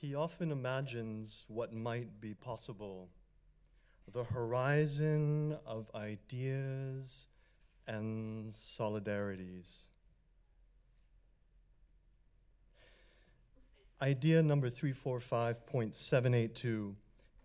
He often imagines what might be possible, the horizon of ideas and solidarities. Idea number 345.782.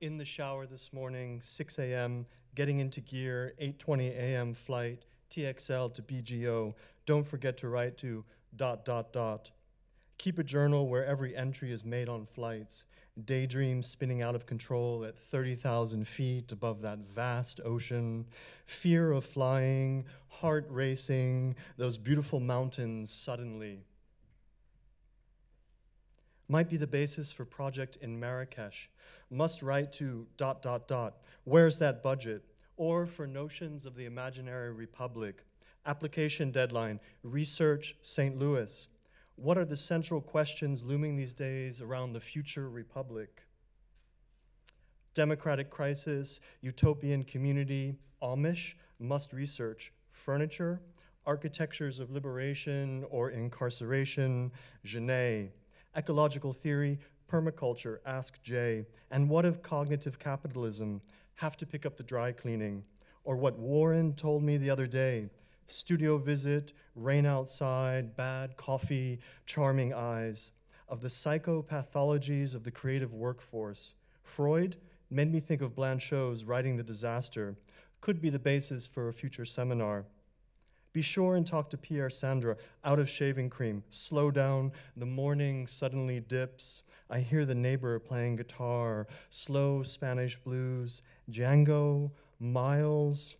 In the shower this morning, 6 a.m., getting into gear, 8:20 a.m. flight, TXL to BGO. Don't forget to write to dot dot dot. Keep a journal where every entry is made on flights. daydreams spinning out of control at 30,000 feet above that vast ocean. Fear of flying, heart racing, those beautiful mountains suddenly. Might be the basis for project in Marrakesh. Must write to dot dot dot. Where's that budget? Or for notions of the imaginary republic. Application deadline, research St. Louis. What are the central questions looming these days around the future republic? Democratic crisis, utopian community, Amish, must research, furniture, architectures of liberation or incarceration, Genet, ecological theory, permaculture, ask Jay, and what of cognitive capitalism, have to pick up the dry cleaning, or what Warren told me the other day, studio visit, rain outside, bad coffee, charming eyes, of the psychopathologies of the creative workforce. Freud made me think of Blanchot's Writing the Disaster, could be the basis for a future seminar. Be sure and talk to Pierre Sandra, out of shaving cream. Slow down, the morning suddenly dips. I hear the neighbor playing guitar, slow Spanish blues, Django, Miles.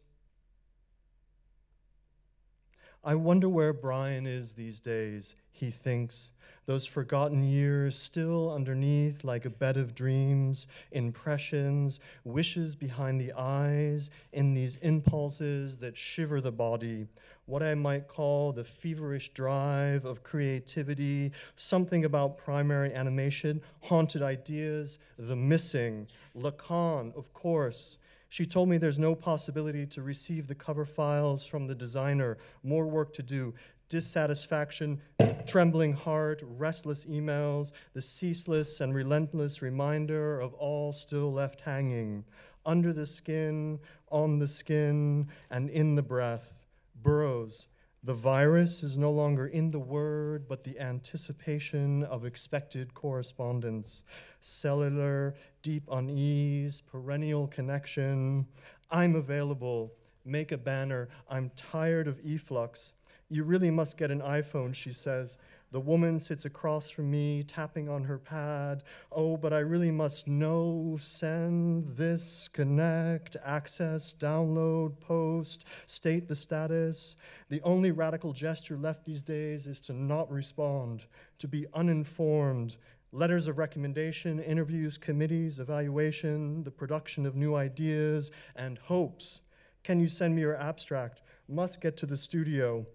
I wonder where Brian is these days, he thinks. Those forgotten years still underneath like a bed of dreams, impressions, wishes behind the eyes, in these impulses that shiver the body. What I might call the feverish drive of creativity, something about primary animation, haunted ideas, the missing. Lacan, of course, she told me there's no possibility to receive the cover files from the designer, more work to do. Dissatisfaction, trembling heart, restless emails, the ceaseless and relentless reminder of all still left hanging. Under the skin, on the skin, and in the breath. Burroughs, the virus is no longer in the word, but the anticipation of expected correspondence. Cellular, deep unease, perennial connection. I'm available. Make a banner. I'm tired of e-flux. You really must get an iPhone, she says. The woman sits across from me, tapping on her pad. Oh, but I really must know, send, this, connect, access, download, post, state the status. The only radical gesture left these days is to not respond, to be uninformed. Letters of recommendation, interviews, committees, evaluation, the production of new ideas, and hopes. Can you send me your abstract? Must get to the studio.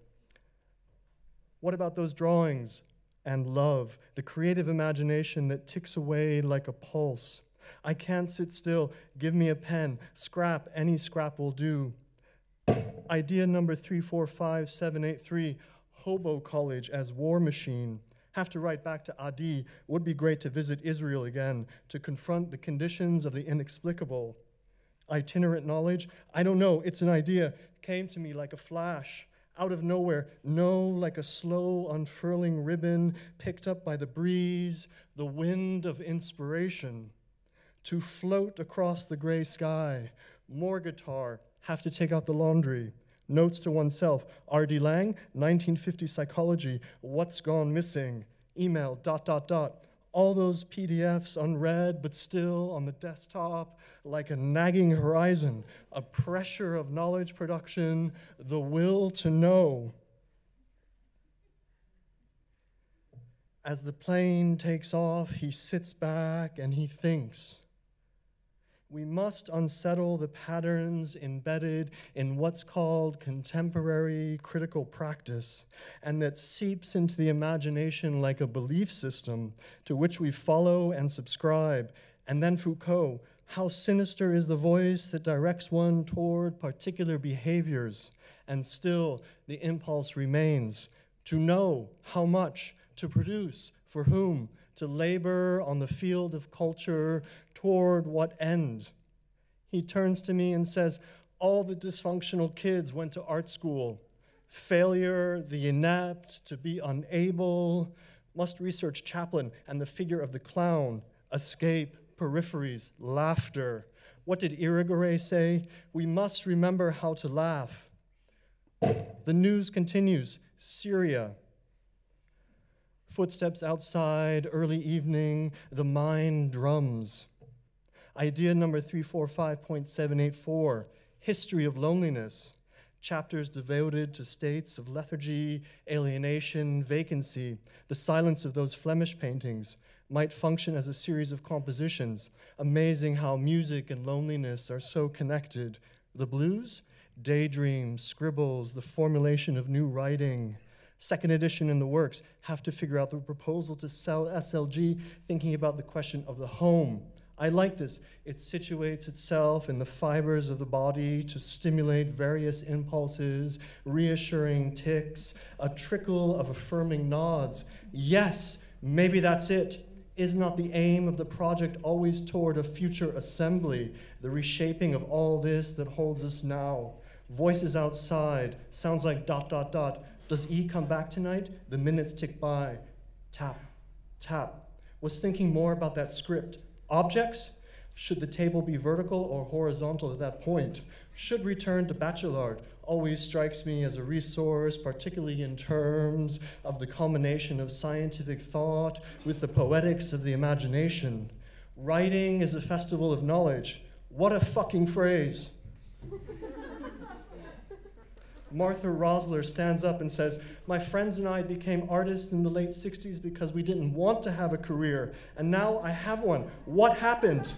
What about those drawings and love, the creative imagination that ticks away like a pulse? I can't sit still. Give me a pen. Scrap, any scrap will do. Idea number 345783 Hobo College as war machine. Have to write back to Adi. Would be great to visit Israel again, to confront the conditions of the inexplicable. Itinerant knowledge? I don't know. It's an idea. Came to me like a flash out of nowhere, no, like a slow unfurling ribbon picked up by the breeze, the wind of inspiration, to float across the gray sky, more guitar, have to take out the laundry. Notes to oneself, R.D. Laing, 1950 psychology, what's gone missing? Email, dot, dot, dot all those PDFs unread, but still on the desktop, like a nagging horizon, a pressure of knowledge production, the will to know. As the plane takes off, he sits back and he thinks we must unsettle the patterns embedded in what's called contemporary critical practice, and that seeps into the imagination like a belief system to which we follow and subscribe. And then Foucault, how sinister is the voice that directs one toward particular behaviors, and still the impulse remains to know how much, to produce, for whom, to labor on the field of culture toward what end? He turns to me and says, All the dysfunctional kids went to art school. Failure, the inept, to be unable, must research Chaplin and the figure of the clown, escape, peripheries, laughter. What did Irigaray say? We must remember how to laugh. The news continues Syria. Footsteps outside, early evening, the mind drums. Idea number 345.784 History of Loneliness. Chapters devoted to states of lethargy, alienation, vacancy. The silence of those Flemish paintings might function as a series of compositions. Amazing how music and loneliness are so connected. The blues? daydreams, scribbles, the formulation of new writing. Second edition in the works, have to figure out the proposal to sell SLG, thinking about the question of the home. I like this. It situates itself in the fibers of the body to stimulate various impulses, reassuring ticks, a trickle of affirming nods. Yes, maybe that's it. Is not the aim of the project always toward a future assembly, the reshaping of all this that holds us now? Voices outside, sounds like dot, dot, dot. Does E come back tonight? The minutes tick by. Tap, tap. Was thinking more about that script. Objects? Should the table be vertical or horizontal at that point? Should return to Bachelard always strikes me as a resource, particularly in terms of the culmination of scientific thought with the poetics of the imagination. Writing is a festival of knowledge. What a fucking phrase. Martha Rosler stands up and says, My friends and I became artists in the late 60s because we didn't want to have a career, and now I have one. What happened?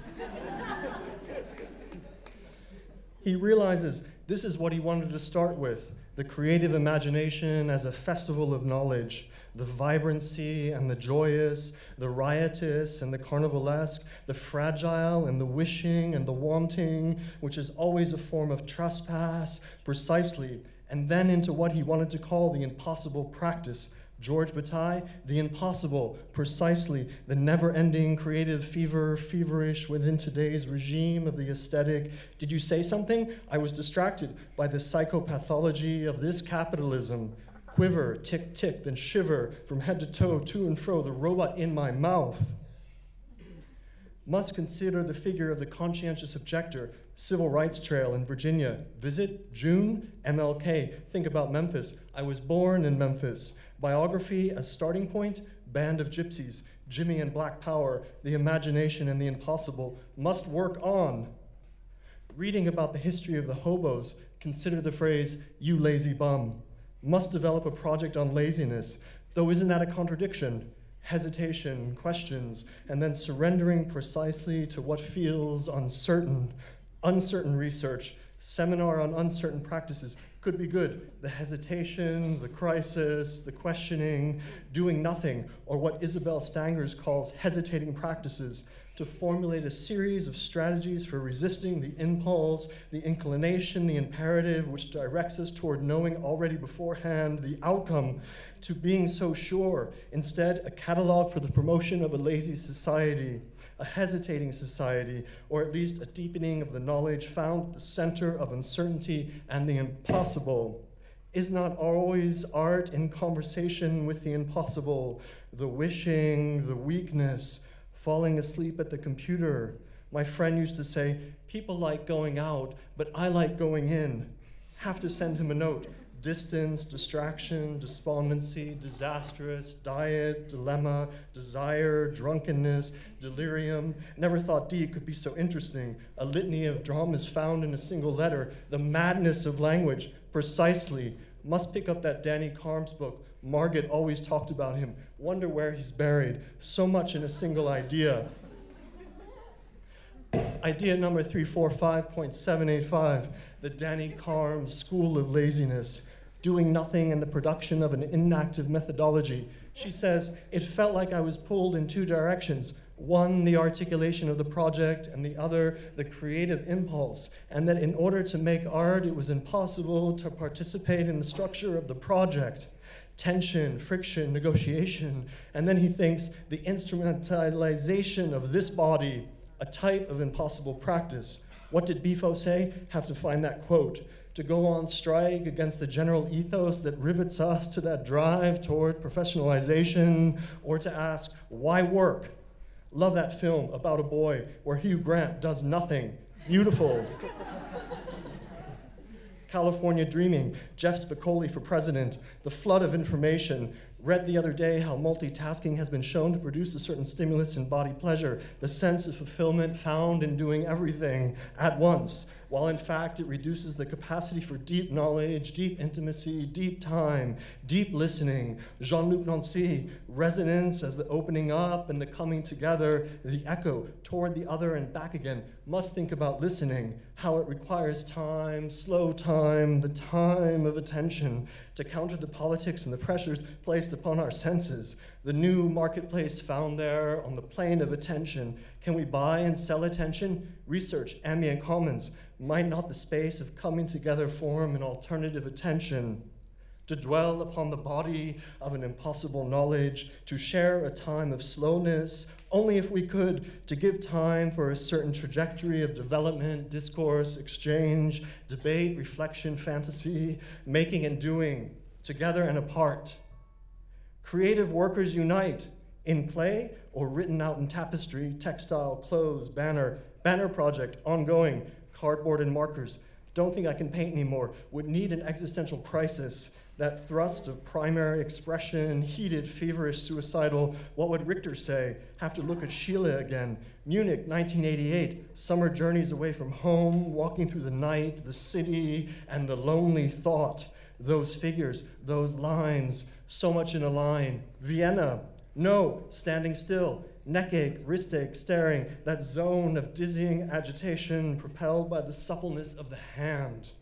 he realizes this is what he wanted to start with the creative imagination as a festival of knowledge, the vibrancy and the joyous, the riotous and the carnivalesque, the fragile and the wishing and the wanting, which is always a form of trespass, precisely and then into what he wanted to call the impossible practice. George Bataille, the impossible, precisely the never ending creative fever, feverish within today's regime of the aesthetic. Did you say something? I was distracted by the psychopathology of this capitalism. Quiver, tick, tick, then shiver from head to toe, to and fro, the robot in my mouth. Must consider the figure of the conscientious objector, Civil Rights Trail in Virginia. Visit June, MLK. Think about Memphis. I was born in Memphis. Biography as starting point, Band of Gypsys, Jimi and Black Power, the imagination and the impossible must work on. Reading about the history of the hobos, consider the phrase, you lazy bum. Must develop a project on laziness, though isn't that a contradiction? Hesitation, questions, and then surrendering precisely to what feels uncertain, uncertain research, seminar on uncertain practices. Could be good. The hesitation, the crisis, the questioning, doing nothing, or what Isabelle Stengers calls hesitating practices, to formulate a series of strategies for resisting the impulse, the inclination, the imperative, which directs us toward knowing already beforehand the outcome, to being so sure. Instead, a catalog for the promotion of a lazy society a hesitating society, or at least a deepening of the knowledge found at the center of uncertainty and the impossible. Is not always art in conversation with the impossible, the wishing, the weakness, falling asleep at the computer? My friend used to say, People like going out, but I like going in. Have to send him a note distance, distraction, despondency, disastrous, diet, dilemma, desire, drunkenness, delirium. Never thought D could be so interesting. A litany of dramas found in a single letter. The madness of language, precisely. Must pick up that Danny Kharms book. Margaret always talked about him. Wonder where he's buried. So much in a single idea. Idea number 345.785 the Danny Kharms School of Laziness doing nothing and the production of an inactive methodology. She says, It felt like I was pulled in two directions one, the articulation of the project, and the other, the creative impulse, and that in order to make art, it was impossible to participate in the structure of the project. Tension, friction, negotiation. And then he thinks the instrumentalization of this body, a type of impossible practice. What did Bifo say? Have to find that quote. To go on strike against the general ethos that rivets us to that drive toward professionalization, or to ask, why work? Love that film about a boy where Hugh Grant does nothing. Beautiful. California Dreaming, Jeff Spicoli for president, the flood of information. Read the other day how multitasking has been shown to produce a certain stimulus in body pleasure, the sense of fulfillment found in doing everything at once while in fact it reduces the capacity for deep knowledge, deep intimacy, deep time, deep listening. Jean Luc Nancy, resonance as the opening up and the coming together, the echo toward the other and back again. Must think about listening, how it requires time, slow time, the time of attention to counter the politics and the pressures placed upon our senses. The new marketplace found there on the plane of attention. Can we buy and sell attention? Research, ambient commons, might not the space of coming together form an alternative attention? To dwell upon the body of an impossible knowledge, to share a time of slowness, only if we could, to give time for a certain trajectory of development, discourse, exchange, debate, reflection, fantasy, making and doing, together and apart. Creative workers unite in play or written out in tapestry, textile, clothes, banner, banner project, ongoing, cardboard and markers. Don't think I can paint anymore. Would need an existential crisis. That thrust of primary expression, heated, feverish, suicidal. What would Richter say? Have to look at Schiele again. Munich, 1988. Summer journeys away from home, walking through the night, the city, and the lonely thought. Those figures, those lines, so much in a line. Vienna, no, standing still neck ache, wrist ache, staring, that zone of dizzying agitation propelled by the suppleness of the hand.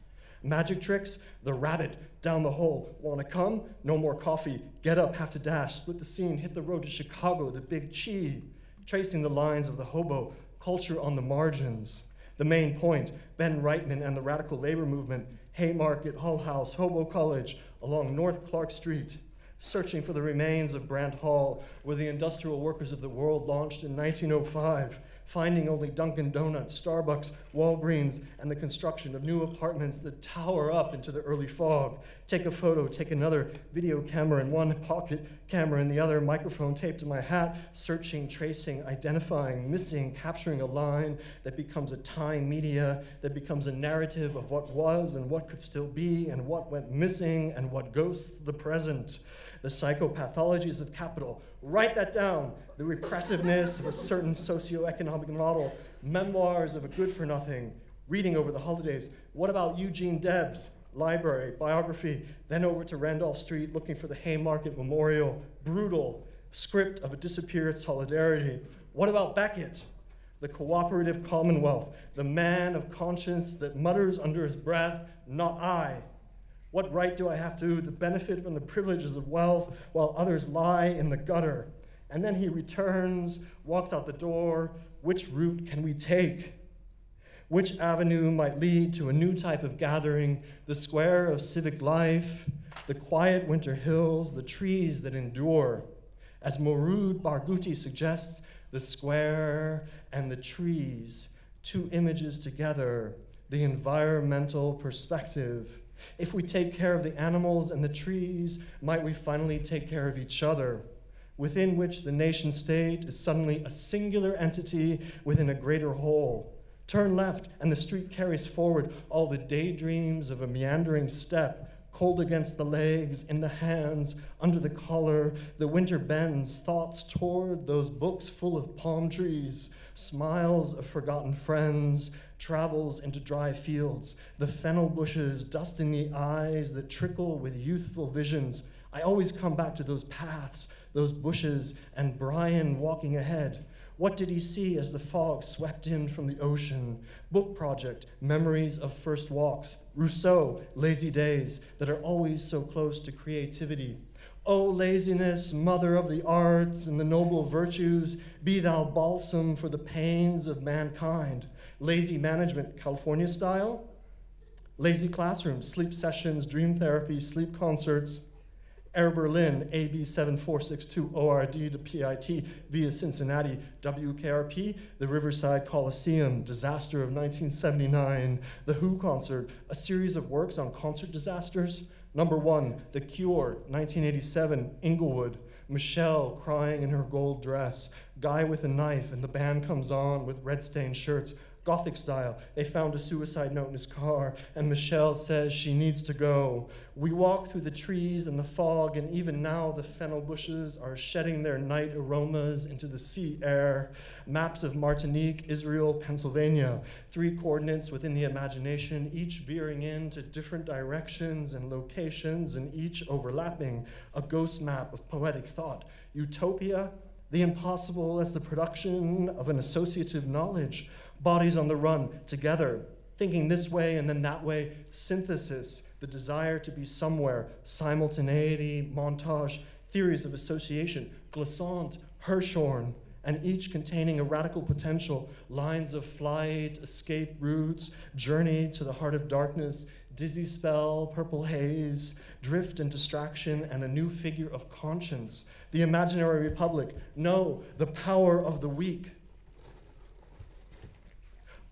Magic tricks, the rabbit down the hole. Wanna come? No more coffee. Get up, have to dash, split the scene, hit the road to Chicago, the big chi. Tracing the lines of the hobo, culture on the margins. The main point, Ben Reitman and the radical labor movement, Haymarket, Hull House, Hobo College, along North Clark Street searching for the remains of Brandt Hall, where the industrial workers of the world launched in 1905 finding only Dunkin' Donuts, Starbucks, Walgreens, and the construction of new apartments that tower up into the early fog. Take a photo, take another video camera in one pocket, camera in the other, microphone taped to my hat, searching, tracing, identifying, missing, capturing a line that becomes a time media, that becomes a narrative of what was and what could still be, and what went missing and what ghosts the present. The psychopathologies of capital, Write that down. The repressiveness of a certain socioeconomic model, memoirs of a good for nothing, reading over the holidays. What about Eugene Debs? Library, biography, then over to Randolph Street looking for the Haymarket Memorial. Brutal, script of a disappeared solidarity. What about Beckett? The cooperative commonwealth, the man of conscience that mutters under his breath, not I. What right do I have to the benefit from the privileges of wealth while others lie in the gutter? And then he returns, walks out the door. Which route can we take? Which avenue might lead to a new type of gathering, the square of civic life, the quiet winter hills, the trees that endure? As Mourid Barghouti suggests, the square and the trees, two images together, the environmental perspective if we take care of the animals and the trees, might we finally take care of each other, within which the nation state is suddenly a singular entity within a greater whole? Turn left, and the street carries forward all the daydreams of a meandering step, cold against the legs, in the hands, under the collar. The winter bends thoughts toward those books full of palm trees, smiles of forgotten friends, travels into dry fields, the fennel bushes dusting the eyes that trickle with youthful visions. I always come back to those paths, those bushes, and Brian walking ahead. What did he see as the fog swept in from the ocean? Book project, memories of first walks. Rousseau, lazy days that are always so close to creativity. O laziness, mother of the arts and the noble virtues, be thou balsam for the pains of mankind. Lazy management, California style. Lazy classrooms, sleep sessions, dream therapy, sleep concerts. Air Berlin, AB 7462 ORD to PIT via Cincinnati, WKRP, the Riverside Coliseum, disaster of 1979, the Who concert, a series of works on concert disasters. Number one, The Cure, 1987, Inglewood, Michelle crying in her gold dress, guy with a knife, and the band comes on with red stained shirts. Gothic style. They found a suicide note in his car, and Michelle says she needs to go. We walk through the trees and the fog, and even now the fennel bushes are shedding their night aromas into the sea air. Maps of Martinique, Israel, Pennsylvania. Three coordinates within the imagination, each veering into different directions and locations, and each overlapping. A ghost map of poetic thought. Utopia, the impossible as the production of an associative knowledge. Bodies on the run together, thinking this way and then that way, synthesis, the desire to be somewhere, simultaneity, montage, theories of association, glissant, Hirschhorn, and each containing a radical potential, lines of flight, escape routes, journey to the heart of darkness, dizzy spell, purple haze, drift and distraction, and a new figure of conscience, the imaginary republic. No, the power of the weak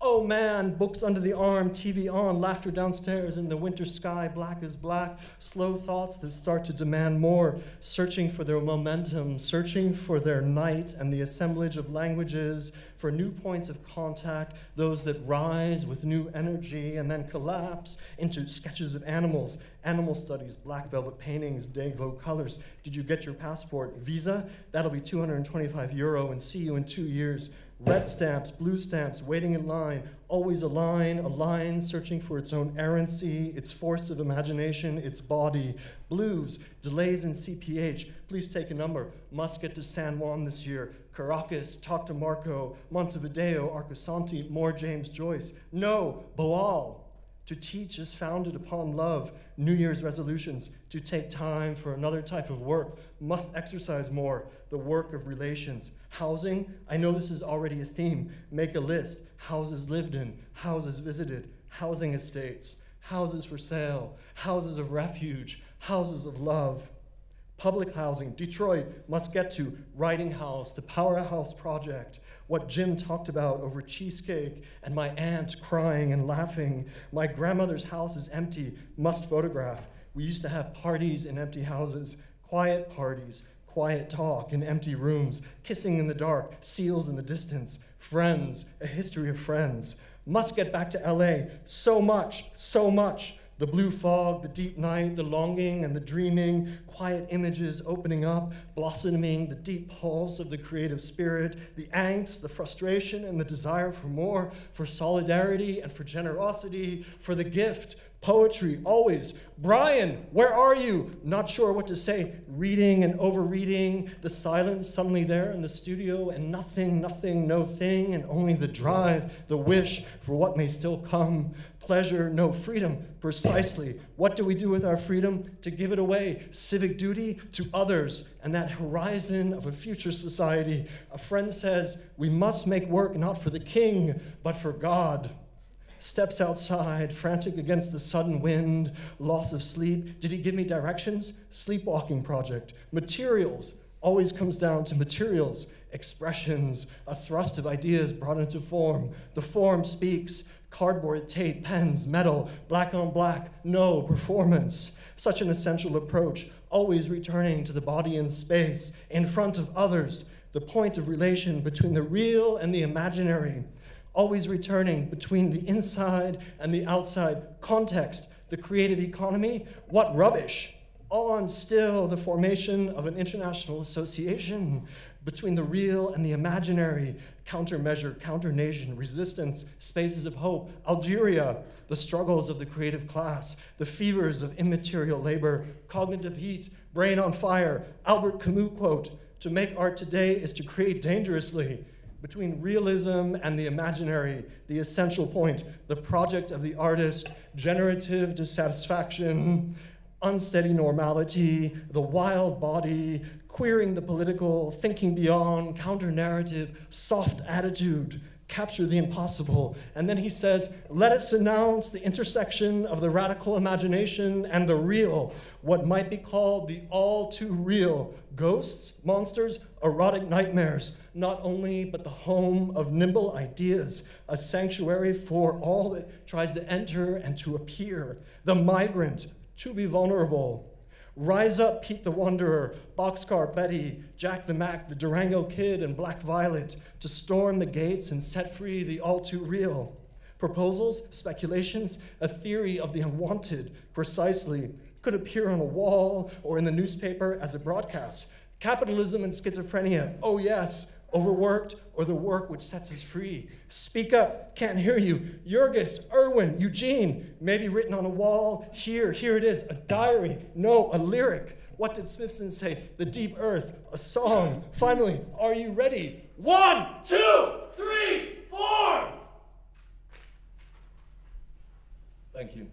Oh man, books under the arm, TV on, laughter downstairs in the winter sky, black is black, slow thoughts that start to demand more, searching for their momentum, searching for their night and the assemblage of languages, for new points of contact, those that rise with new energy and then collapse into sketches of animals, animal studies, black velvet paintings, day glow colors. Did you get your passport? Visa? That'll be 225 euro and see you in two years. Red stamps, blue stamps, waiting in line, always a line, a line searching for its own errancy, its force of imagination, its body. Blues, delays in CPH, please take a number. Must get to San Juan this year. Caracas, talk to Marco. Montevideo, Arcosanti, more James Joyce. No, Boal. To teach is founded upon love. New Year's resolutions to take time for another type of work. Must exercise more. The work of relations Housing, I know this is already a theme. Make a list. Houses lived in, houses visited, housing estates, houses for sale, houses of refuge, houses of love. Public housing, Detroit must get to Writing House, the Powerhouse Project, what Jim talked about over cheesecake, and my aunt crying and laughing. My grandmother's house is empty, must photograph. We used to have parties in empty houses, quiet parties, quiet talk in empty rooms, kissing in the dark, seals in the distance, friends, a history of friends. Must get back to LA. So much, so much. The blue fog, the deep night, the longing and the dreaming, quiet images opening up, blossoming the deep pulse of the creative spirit, the angst, the frustration, and the desire for more, for solidarity and for generosity, for the gift, Poetry, always. Brian, where are you? Not sure what to say. Reading and overreading, the silence suddenly there in the studio, and nothing, nothing, no thing, and only the drive, the wish for what may still come. Pleasure, no freedom. Precisely. What do we do with our freedom? To give it away. Civic duty to others, and that horizon of a future society. A friend says, We must make work not for the king, but for God steps outside, frantic against the sudden wind, loss of sleep. Did he give me directions? Sleepwalking project. Materials always comes down to materials, expressions, a thrust of ideas brought into form. The form speaks. Cardboard, tape, pens, metal, black on black, no performance. Such an essential approach, always returning to the body in space, in front of others, the point of relation between the real and the imaginary always returning between the inside and the outside context, the creative economy. What rubbish! On still the formation of an international association between the real and the imaginary, countermeasure, counter-nation, resistance, spaces of hope, Algeria, the struggles of the creative class, the fevers of immaterial labor, cognitive heat, brain on fire, Albert Camus quote, to make art today is to create dangerously, between realism and the imaginary, the essential point, the project of the artist, generative dissatisfaction, unsteady normality, the wild body, queering the political, thinking beyond, counter narrative, soft attitude, capture the impossible. And then he says, Let us announce the intersection of the radical imagination and the real, what might be called the all too real ghosts, monsters, erotic nightmares, not only but the home of nimble ideas, a sanctuary for all that tries to enter and to appear, the migrant, to be vulnerable. Rise up, Pete the Wanderer, Boxcar Betty, Jack the Mac, the Durango Kid, and Black Violet to storm the gates and set free the all too real. Proposals, speculations, a theory of the unwanted, precisely, could appear on a wall or in the newspaper as a broadcast. Capitalism and schizophrenia, oh yes, overworked or the work which sets us free. Speak up, can't hear you. Jurgis, Irwin, Eugene, maybe written on a wall. Here, here it is, a diary. No, a lyric. What did Smithson say? The deep earth, a song. Finally, are you ready? One, two, three, four. Thank you.